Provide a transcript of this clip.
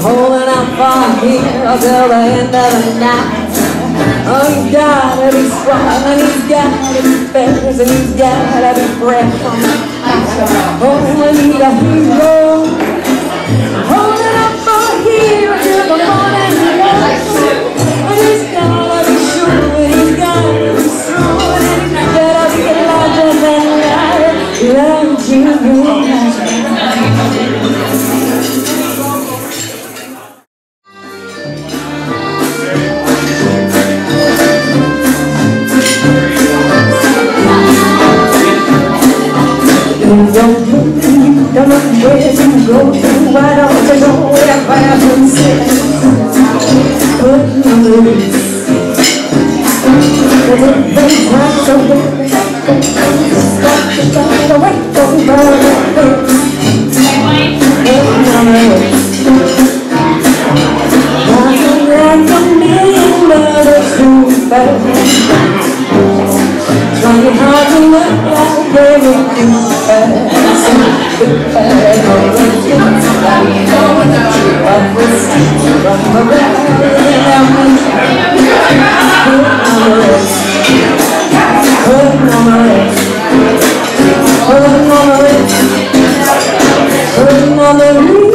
holding out for here until the end of the night. Oh, he's got every spot, and he's got every face, and he's got every breath. Oh, I need a hero. You don't don't know where to go why don't you know where I've been? Put me loose. It ain't right so good. Stop, stop, wait, don't burn it. Nothing like a million dollars. Trying hard to look like everything Hurting on the roof.